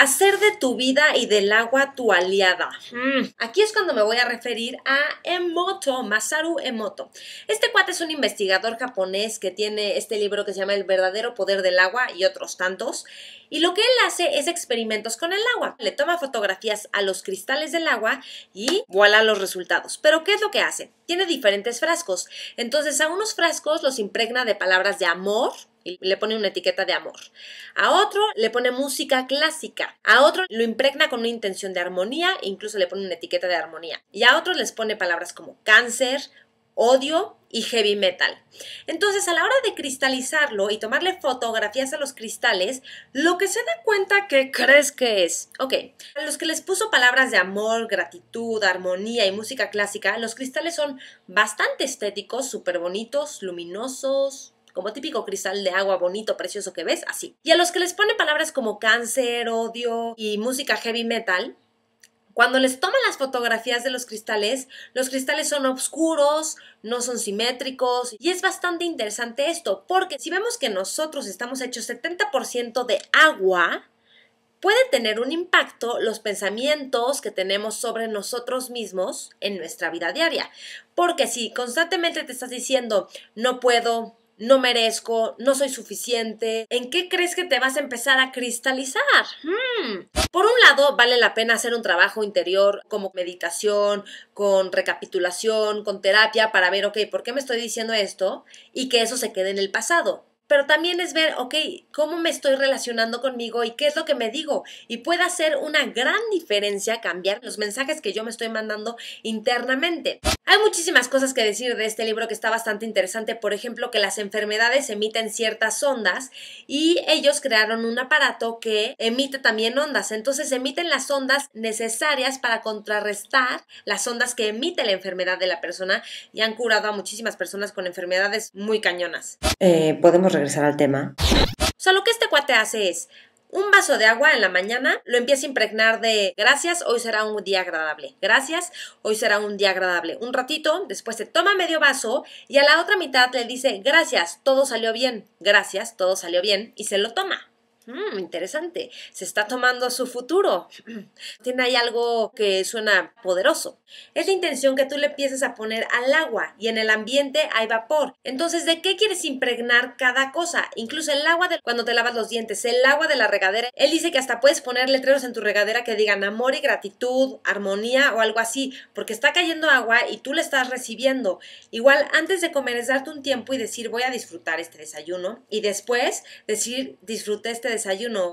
Hacer de tu vida y del agua tu aliada. Mm. Aquí es cuando me voy a referir a Emoto, Masaru Emoto. Este cuate es un investigador japonés que tiene este libro que se llama El verdadero poder del agua y otros tantos. Y lo que él hace es experimentos con el agua. Le toma fotografías a los cristales del agua y voilà los resultados. Pero ¿qué es lo que hace? Tiene diferentes frascos. Entonces a unos frascos los impregna de palabras de amor, le pone una etiqueta de amor. A otro le pone música clásica. A otro lo impregna con una intención de armonía, incluso le pone una etiqueta de armonía. Y a otros les pone palabras como cáncer, odio y heavy metal. Entonces, a la hora de cristalizarlo y tomarle fotografías a los cristales, lo que se da cuenta que crees que es. Ok, a los que les puso palabras de amor, gratitud, armonía y música clásica, los cristales son bastante estéticos, súper bonitos, luminosos, como típico cristal de agua bonito, precioso que ves, así. Y a los que les pone palabras como cáncer, odio y música heavy metal, cuando les toman las fotografías de los cristales, los cristales son oscuros, no son simétricos y es bastante interesante esto, porque si vemos que nosotros estamos hechos 70% de agua, puede tener un impacto los pensamientos que tenemos sobre nosotros mismos en nuestra vida diaria. Porque si constantemente te estás diciendo, no puedo, no merezco, no soy suficiente, ¿en qué crees que te vas a empezar a cristalizar? Hmm. Por un lado, vale la pena hacer un trabajo interior como meditación, con recapitulación, con terapia para ver, ok, ¿por qué me estoy diciendo esto? Y que eso se quede en el pasado pero también es ver, ok, cómo me estoy relacionando conmigo y qué es lo que me digo. Y puede hacer una gran diferencia cambiar los mensajes que yo me estoy mandando internamente. Hay muchísimas cosas que decir de este libro que está bastante interesante. Por ejemplo, que las enfermedades emiten ciertas ondas y ellos crearon un aparato que emite también ondas. Entonces emiten las ondas necesarias para contrarrestar las ondas que emite la enfermedad de la persona y han curado a muchísimas personas con enfermedades muy cañonas. Eh, podemos regresar al tema. O sea, lo que este cuate hace es un vaso de agua en la mañana, lo empieza a impregnar de gracias, hoy será un día agradable. Gracias, hoy será un día agradable. Un ratito, después se toma medio vaso y a la otra mitad le dice gracias, todo salió bien. Gracias, todo salió bien y se lo toma. Mm, interesante. Se está tomando su futuro. Tiene ahí algo que suena poderoso. Es la intención que tú le empieces a poner al agua y en el ambiente hay vapor. Entonces, ¿de qué quieres impregnar cada cosa? Incluso el agua de cuando te lavas los dientes, el agua de la regadera. Él dice que hasta puedes poner letreros en tu regadera que digan amor y gratitud, armonía o algo así, porque está cayendo agua y tú le estás recibiendo. Igual, antes de comer es darte un tiempo y decir voy a disfrutar este desayuno y después decir disfruté este desayuno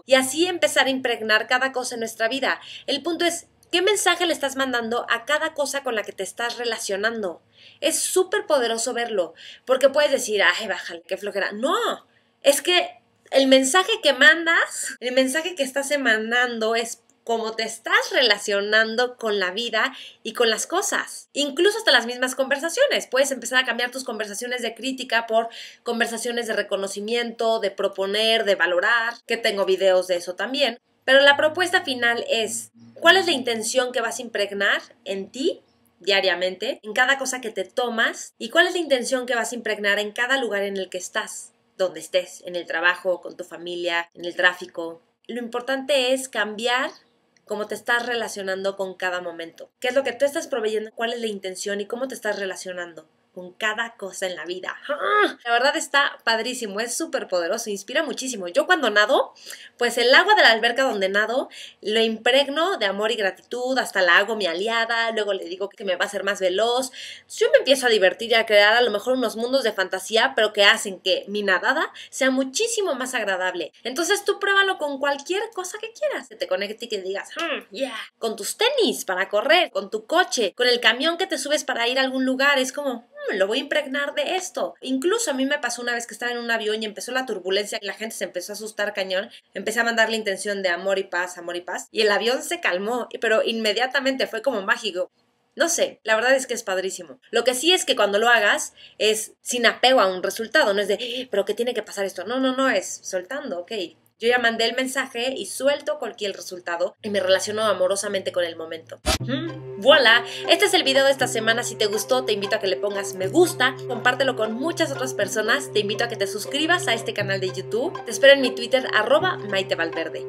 y así empezar a impregnar cada cosa en nuestra vida. El punto es, ¿qué mensaje le estás mandando a cada cosa con la que te estás relacionando? Es súper poderoso verlo, porque puedes decir, ay, bájale, qué flojera. No, es que el mensaje que mandas, el mensaje que estás emanando es cómo te estás relacionando con la vida y con las cosas. Incluso hasta las mismas conversaciones. Puedes empezar a cambiar tus conversaciones de crítica por conversaciones de reconocimiento, de proponer, de valorar, que tengo videos de eso también. Pero la propuesta final es, ¿cuál es la intención que vas a impregnar en ti diariamente, en cada cosa que te tomas? ¿Y cuál es la intención que vas a impregnar en cada lugar en el que estás? Donde estés, en el trabajo, con tu familia, en el tráfico. Lo importante es cambiar cómo te estás relacionando con cada momento. ¿Qué es lo que tú estás proveyendo? ¿Cuál es la intención y cómo te estás relacionando? Con cada cosa en la vida. La verdad está padrísimo, es súper poderoso, inspira muchísimo. Yo cuando nado, pues el agua de la alberca donde nado lo impregno de amor y gratitud, hasta la hago mi aliada, luego le digo que me va a hacer más veloz. Yo me empiezo a divertir y a crear a lo mejor unos mundos de fantasía, pero que hacen que mi nadada sea muchísimo más agradable. Entonces tú pruébalo con cualquier cosa que quieras, que te conecte y que digas, hmm, yeah, con tus tenis para correr, con tu coche, con el camión que te subes para ir a algún lugar, es como, lo voy a impregnar de esto. Incluso a mí me pasó una vez que estaba en un avión y empezó la turbulencia y la gente se empezó a asustar cañón. Empecé a mandar la intención de amor y paz, amor y paz. Y el avión se calmó, pero inmediatamente fue como mágico. No sé, la verdad es que es padrísimo. Lo que sí es que cuando lo hagas es sin apego a un resultado, no es de, pero ¿qué tiene que pasar esto? No, no, no, es soltando, ok, yo ya mandé el mensaje y suelto cualquier resultado y me relaciono amorosamente con el momento. ¿Mm? Este es el video de esta semana. Si te gustó, te invito a que le pongas me gusta, compártelo con muchas otras personas, te invito a que te suscribas a este canal de YouTube. Te espero en mi Twitter, arroba Maite Valverde.